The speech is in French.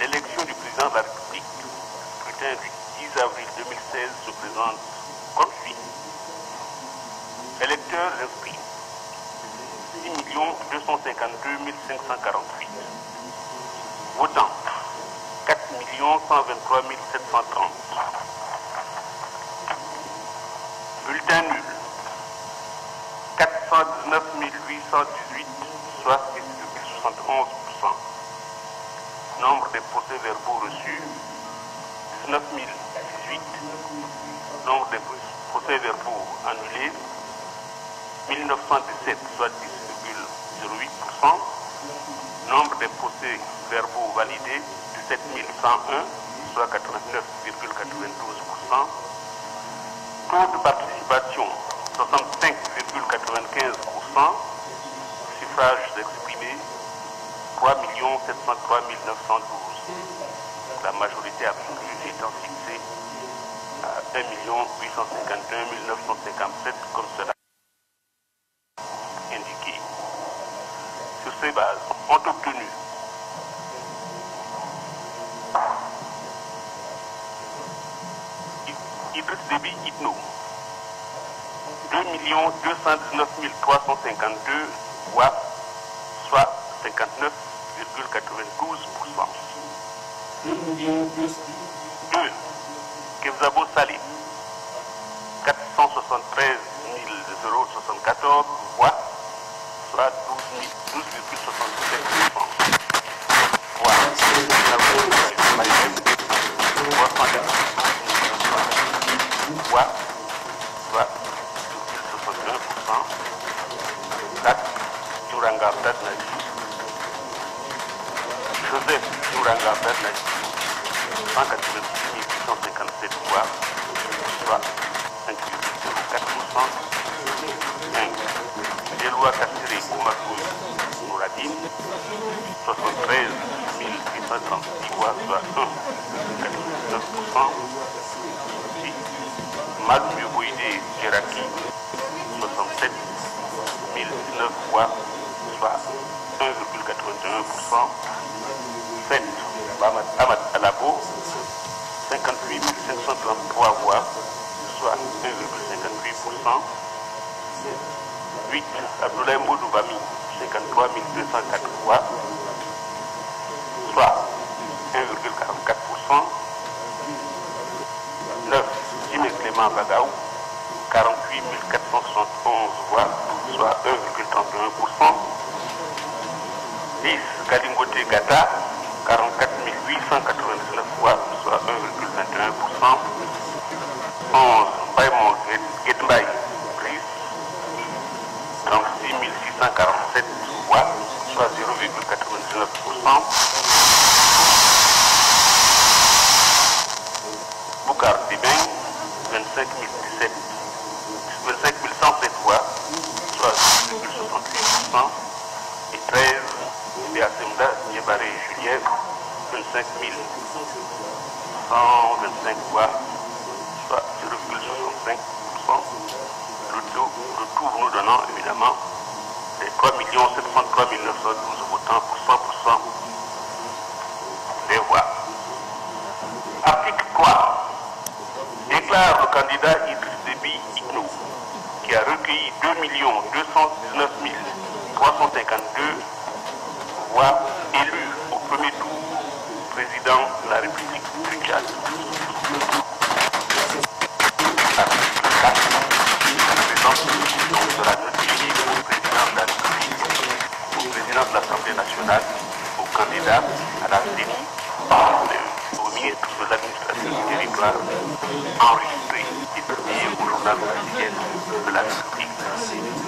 l'élection du président de la République, scrutin du 10 avril 2016, se présente comme suit. Électeurs inscrits 6 252 548. Votants 4 123 730. Bulletin nul 419 818, soit 6,71%. Nombre procès-verbaux reçus 19 018. Nombre des procès-verbaux annulés 1917, soit 10,08%. Nombre des procès-verbaux validés 17 101, soit 89,92%. Taux de 3 703 912. La majorité absolue étant fixée à 1 851 957 comme cela indiqué. Sur ces bases, ont obtenu Idriss Déby Itno 2 219 352 voix, soit 59,92%. 2. Kevzabo Salim 473 074 voix, soit 12,77%. Voix. Voix, soit 61%. 4. Juranga Bernadi. Joseph Juranga Bernadi. 186 857 voix, soit 5,04%. 5. Deloua Kassiri Koumakou Mouradine. 73 836 voix, soit 1,99%. 6. Malmieux Ahmad Alabo, 58 533 voix, soit 1,58%. 8. Abdoulaye Moudoubami, 53 204 voix, soit 1,44%. 9. Jimé Clément Bagaou, 48 471 voix, soit 1,31%. 10. Kalingote Gata, 44 899 voix, soit 1,21%. 11. Baymon Getmbaï, Brice, 36 647 voix, soit 0,99%. Boukar Dibeng, 25 017, 25 107 voix, soit 0,68%. Et 13, Biasemda Niébari Julien, 25 125 voix, soit 0,65%. Le tout, nous donnant évidemment les 3 703 912 votants pour 100% des voix. Article 3. Déclare le candidat Idriss Déby Igno, qui a recueilli 2 219 352 voix élu au premier tour président de la République du Tchad. Article 4. La présence sera président de l'Assemblée nationale, au candidat à la CENI, au ministre de l'administration du territoire, enregistré et publié au journal officiel de la République.